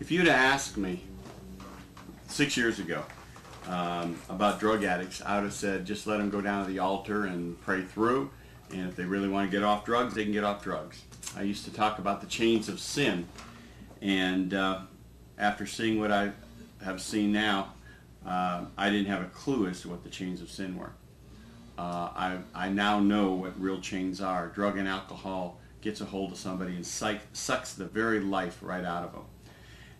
If you'd have asked me six years ago um, about drug addicts, I would have said just let them go down to the altar and pray through. And if they really want to get off drugs, they can get off drugs. I used to talk about the chains of sin. And uh, after seeing what I have seen now, uh, I didn't have a clue as to what the chains of sin were. Uh, I, I now know what real chains are. Drug and alcohol gets a hold of somebody and psych, sucks the very life right out of them.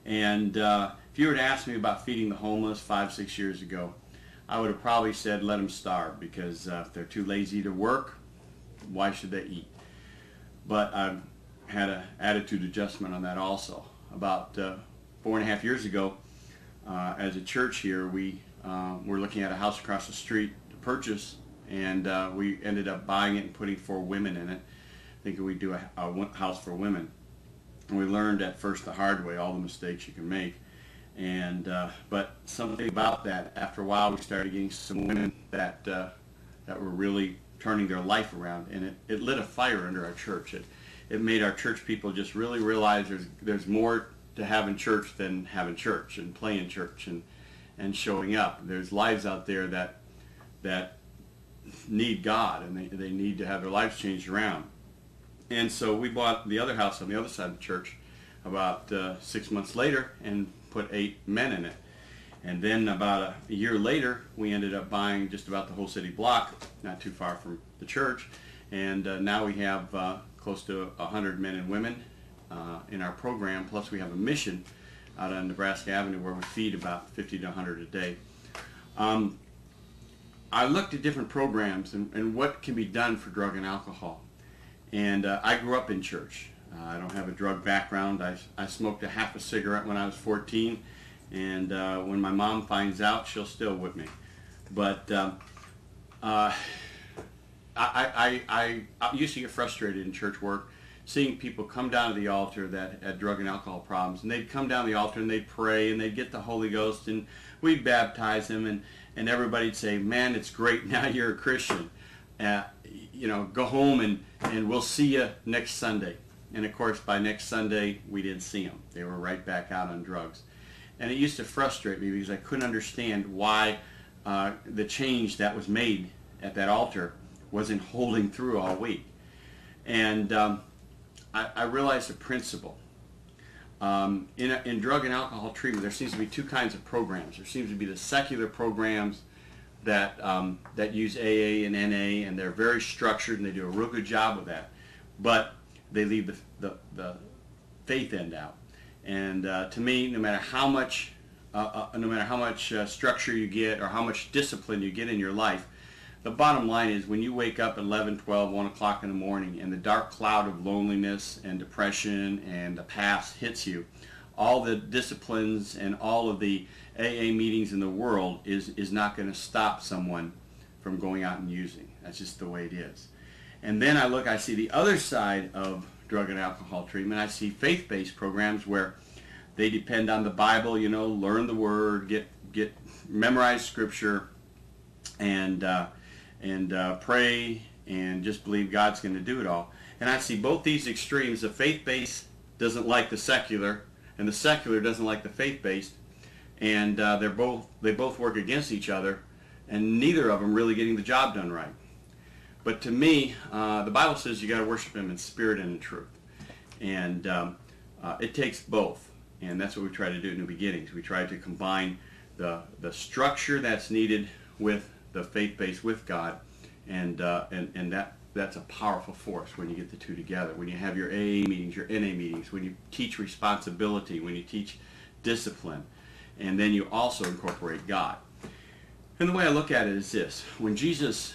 And uh, if you were to ask me about feeding the homeless five, six years ago, I would have probably said let them starve because uh, if they're too lazy to work, why should they eat? But I've had an attitude adjustment on that also. About uh, four and a half years ago, uh, as a church here, we uh, were looking at a house across the street to purchase, and uh, we ended up buying it and putting four women in it, thinking we'd do a, a house for women. We learned at first the hard way all the mistakes you can make. And uh, but something about that, after a while, we started getting some women that uh, that were really turning their life around, and it, it lit a fire under our church. It it made our church people just really realize there's there's more to having church than having church and playing church and and showing up. There's lives out there that that need God and they, they need to have their lives changed around. And so we bought the other house on the other side of the church about uh, six months later and put eight men in it. And then about a, year later, we ended up buying just about the whole city block, not too far from the church. And uh, now we have uh, close to 100 men and women uh, in our program. Plus we have a mission out on Nebraska Avenue where we feed about 50 to 100 a day. Um, I looked at different programs and, and, what can be done for drug and alcohol. And uh, I grew up in church. Uh, I don't have a drug background. I, I smoked a half a cigarette when I was 14. And uh, when my mom finds out, she'll still whip me. But um, uh, I, I, I, I used to get frustrated in church work seeing people come down to the altar that had drug and alcohol problems and they'd come down the altar and they'd pray and they'd get the Holy Ghost and we'd baptize them and, and everybody'd say, man, it's great, now you're a Christian. Uh, you know, go home and, and we'll see you next Sunday. And of course, by next Sunday, we didn't see them. They were right back out on drugs. And it used to frustrate me because I couldn't understand why uh, the change that was made at that altar wasn't holding through all week. And um, I, I realized a principle. Um, in, a, in drug and alcohol treatment, there seems to be two kinds of programs. There seems to be the secular programs that um, that use AA and NA, and they're very structured, and they do a real good job with that. But they leave the, the, the faith end out. And uh, to me, no matter how much, uh, uh, no matter how much uh, structure you get or how much discipline you get in your life, the bottom line is when you wake up at 11, 12, 1 o'clock in the morning and the dark cloud of loneliness and depression and the past hits you, all the disciplines and all of the AA meetings in the world is, is not going to stop someone from going out and using. That's just the way it is. And then I look, I see the other side of drug and alcohol treatment. I see faith-based programs where they depend on the Bible, you know, learn the Word, get get memorize Scripture, and uh, and uh, pray and just believe God's going to do it all. And I see both these extremes. The faith-based doesn't like the secular, and the secular doesn't like the faith-based, and uh, they're both they both work against each other, and neither of them really getting the job done right. But to me, uh, the Bible says you got to worship Him in spirit and in truth, and um, uh, it takes both, and that's what we try to do in the beginnings. We try to combine the the structure that's needed with the faith-based with God, and uh, and and that that's a powerful force when you get the two together. When you have your AA meetings, your NA meetings, when you teach responsibility, when you teach discipline, and then you also incorporate God. And the way I look at it is this: when Jesus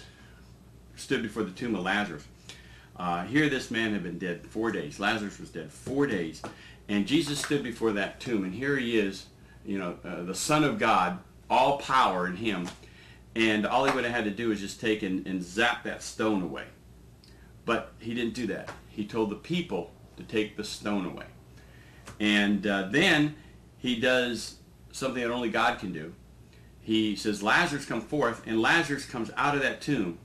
stood before the tomb of Lazarus, uh, here this man had been dead four days. Lazarus was dead four days, and Jesus stood before that tomb, and here he is, you know, uh, the Son of God, all power in him and all he would have had to do is just take and, and zap that stone away. But he didn't do that. He told the people to take the stone away. And uh, then he does something that only God can do. He says, Lazarus come forth, and Lazarus comes out of that tomb.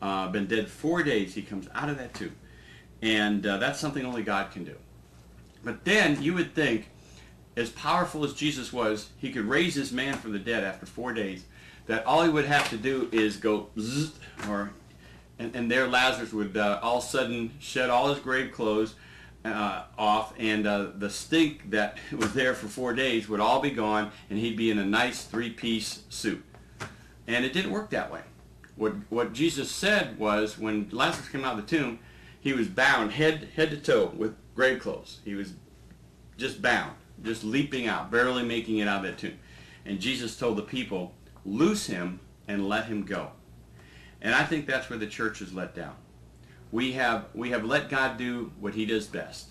Uh, been dead four days, he comes out of that tomb. And uh, that's something only God can do. But then you would think as powerful as Jesus was, he could raise this man from the dead after four days. That all he would have to do is go zzz, or and, and there Lazarus would uh, all of a sudden shed all his grave clothes uh, off, and uh, the stink that was there for four days would all be gone, and he'd be in a nice three-piece suit. And it didn't work that way. What what Jesus said was when Lazarus came out of the tomb, he was bound head head to toe with grave clothes. He was just bound, just leaping out, barely making it out of that tomb. And Jesus told the people, loose him and let him go. And I think that's where the church is let down. We have we have let God do what he does best.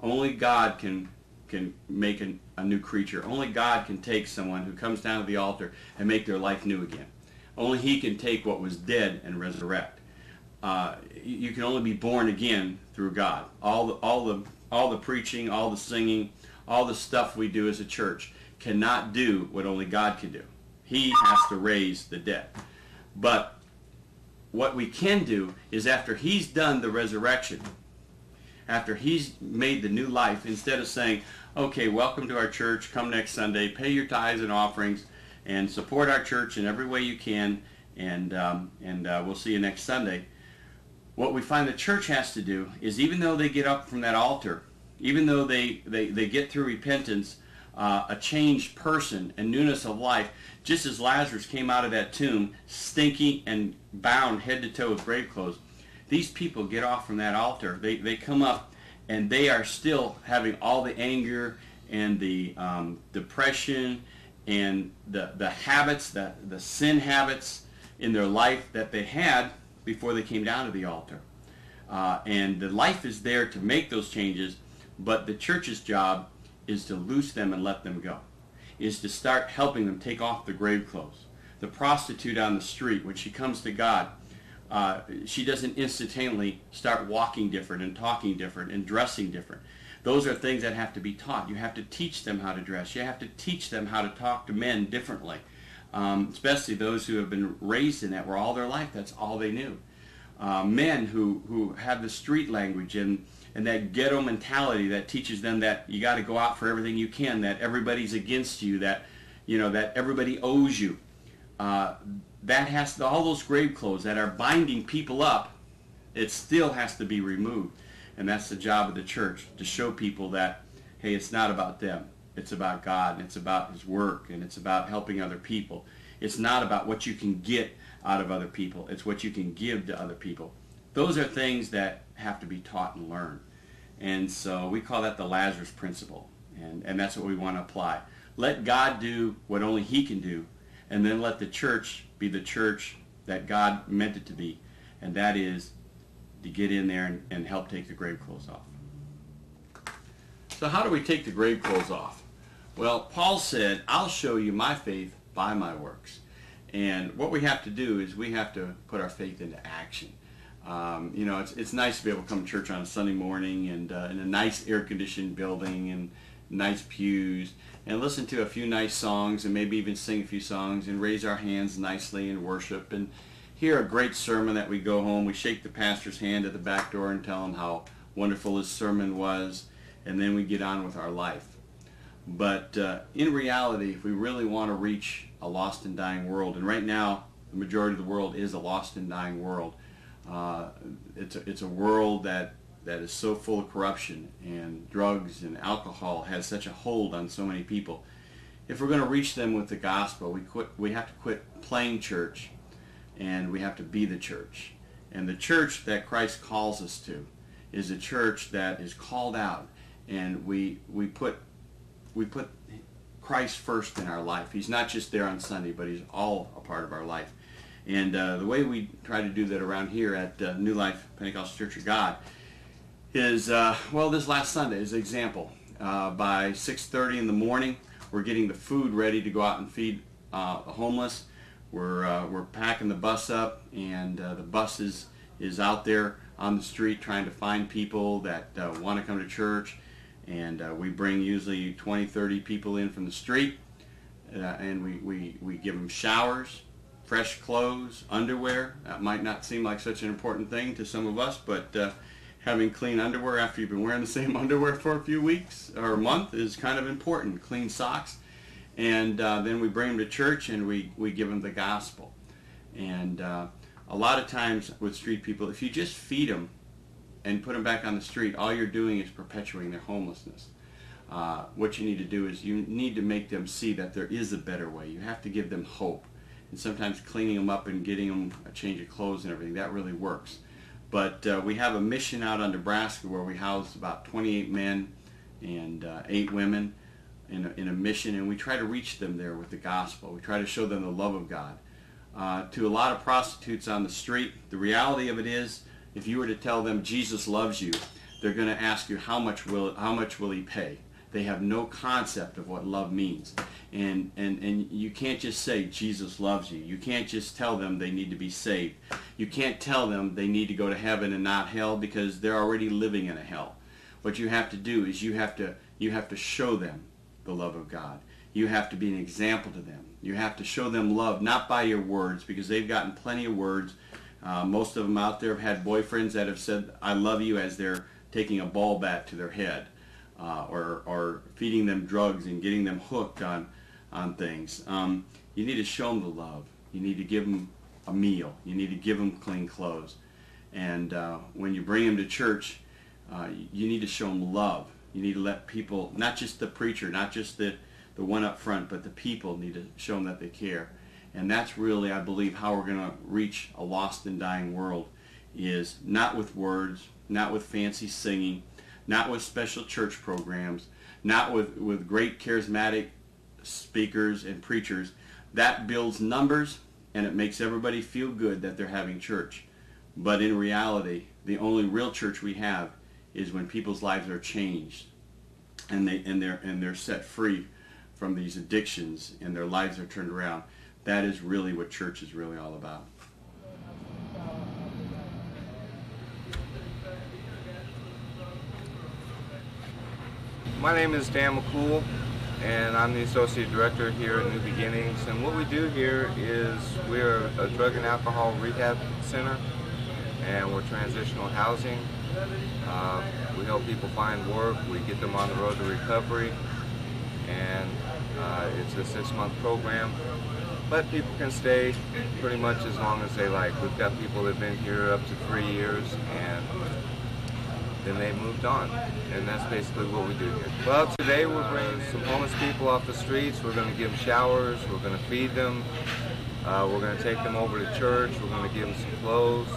Only God can can make an, a new creature. Only God can take someone who comes down to the altar and make their life new again. Only he can take what was dead and resurrect. Uh, you can only be born again through God. All the, all the all the preaching, all the singing, all the stuff we do as a church cannot do what only God can do. He has to raise the dead. But what we can do is after he's done the resurrection, after he's made the new life, instead of saying, okay, welcome to our church, come next Sunday, pay your tithes and offerings, and support our church in every way you can, and, um, and uh, we'll see you next Sunday. What we find the church has to do is even though they get up from that altar, even though they, they, they get through repentance, uh, a changed person and newness of life, just as Lazarus came out of that tomb, stinky and bound head to toe with grave clothes, these people get off from that altar. They, they come up and they are still having all the anger and the um, depression and the, the habits, the, the sin habits in their life that they had before they came down to the altar. Uh, and the life is there to make those changes, but the church's job is to loose them and let them go, is to start helping them take off the grave clothes. The prostitute on the street, when she comes to God, uh, she doesn't instantaneously start walking different and talking different and dressing different. Those are things that have to be taught. You have to teach them how to dress. You have to teach them how to talk to men differently, um, especially those who have been raised in that, where all their life that's all they knew. Uh, men who, who have the street language and and that ghetto mentality that teaches them that you got to go out for everything you can, that everybody's against you, that you know that everybody owes you. Uh, that has to, all those grave clothes that are binding people up. It still has to be removed, and that's the job of the church to show people that hey, it's not about them. It's about God, and it's about His work, and it's about helping other people. It's not about what you can get out of other people. It's what you can give to other people. Those are things that have to be taught and learned. And so we call that the Lazarus principle. And, and that's what we want to apply. Let God do what only he can do, and then let the church be the church that God meant it to be. And that is to get in there and, and help take the grave clothes off. So how do we take the grave clothes off? Well, Paul said, I'll show you my faith by my works. And what we have to do is we have to put our faith into action. Um, you know, it's, it's nice to be able to come to church on a Sunday morning and uh, in a nice air-conditioned building and nice pews and listen to a few nice songs and maybe even sing a few songs and raise our hands nicely and worship and hear a great sermon that we go home. We shake the pastor's hand at the back door and tell him how wonderful his sermon was and then we get on with our life. But uh, in reality, if we really want to reach a lost and dying world, and right now the majority of the world is a lost and dying world, uh, it's, a, it's a world that, that is so full of corruption and drugs and alcohol has such a hold on so many people. If we're going to reach them with the gospel, we, quit, we have to quit playing church and we have to be the church. And the church that Christ calls us to is a church that is called out and we, we, put, we put Christ first in our life. He's not just there on Sunday, but he's all a part of our life. And uh, the way we try to do that around here at uh, New Life Pentecostal Church of God is, uh, well, this last Sunday is an example. Uh, by 6.30 in the morning, we're getting the food ready to go out and feed uh, the homeless. We're, uh, we're packing the bus up, and the bus is, is out there on the street trying to find people that want to come to church. And we bring usually 20, 30 people in from the street, and we, we, we give them showers fresh clothes, underwear. That might not seem like such an important thing to some of us, but uh, having clean underwear after you've been wearing the same underwear for a few weeks or a month is kind of important. Clean socks. And uh, then we bring them to church and we, we give them the gospel. And uh, a lot of times with street people, if you just feed them and put them back on the street, all you're doing is perpetuating their homelessness. Uh, what you need to do is you need to make them see that there is a better way. You have to give them hope. And sometimes cleaning them up and getting them a change of clothes and everything, that really works. But uh, we have a mission out on Nebraska where we house about 28 men and uh, 8 women in a, in a mission, and we try to reach them there with the gospel. We try to show them the love of God. Uh, to a lot of prostitutes on the street, the reality of it is, if you were to tell them Jesus loves you, they're going to ask you how much will how much will he pay. They have no concept of what love means. And, and, and you can't just say Jesus loves you. You can't just tell them they need to be saved. You can't tell them they need to go to heaven and not hell because they're already living in a hell. What you have to do is you have to, you have to show them the love of God. You have to be an example to them. You have to show them love, not by your words, because they've gotten plenty of words. Uh, most of them out there have had boyfriends that have said, I love you, as they're taking a ball bat to their head uh, or, or feeding them drugs and getting them hooked on, on things. Um, you need to show them the love. You need to give them a meal. You need to give them clean clothes. And uh, when you bring them to church, uh, you need to show them love. You need to let people, not just the preacher, not just the, the one up front, but the people need to show them that they care. And that's really, I believe, how we're going to reach a lost and dying world is not with words, not with fancy singing, not with special church programs, not with, with great charismatic speakers and preachers. That builds numbers and it makes everybody feel good that they're having church. But in reality, the only real church we have is when people's lives are changed and they and they're and they're set free from these addictions and their lives are turned around. That is really what church is really all about. My name is Dan McCool, and I'm the Associate Director here at New Beginnings. And what we do here is we're a drug and alcohol rehab center, and we're transitional housing. Uh, we help people find work, we get them on the road to recovery, and uh, it's a six-month program. But people can stay pretty much as long as they like. We've got people that have been here up to three years, and then they moved on. And that's basically what we do here. Well, today we're bringing some homeless people off the streets. We're going to give them showers. We're going to feed them. Uh, we're going to take them over to church. We're going to give them some clothes.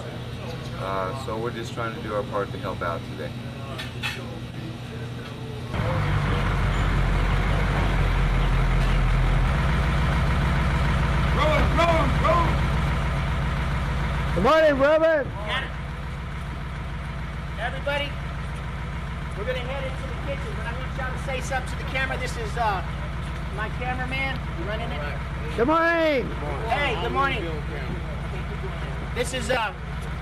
Uh, so we're just trying to do our part to help out today. Good morning, Robert. Got it. Everybody, we're gonna head into the kitchen, but I want y'all to say something to the camera. This is uh, my cameraman. You running it? Good morning. Hey, good morning. This is uh,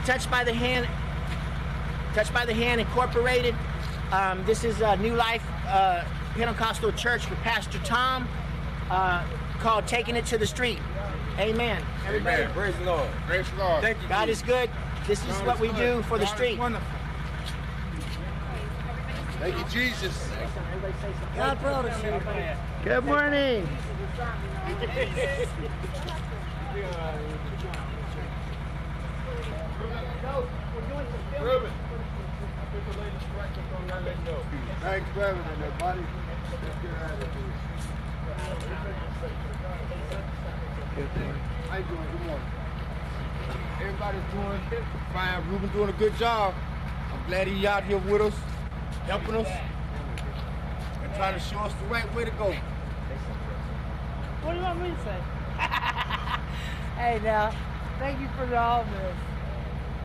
Touched by the Hand. Touched by the Hand Incorporated. Um, this is uh, New Life uh, Pentecostal Church with Pastor Tom, uh, called "Taking It to the Street." Amen. Everybody, Amen. Praise the Lord. Praise the Lord. Thank you. God is good. This is what we do for the street. Wonderful. Thank you, Jesus. God brought us here. Good morning. Ruben. Thanks for having me, buddy. Let's get out of here. How you doing? Good morning. Everybody's doing fine. Ruben doing a good job. I'm glad he out here with us, helping us, and trying to show us the right way to go. What do you want me to say? hey now, thank you for all this.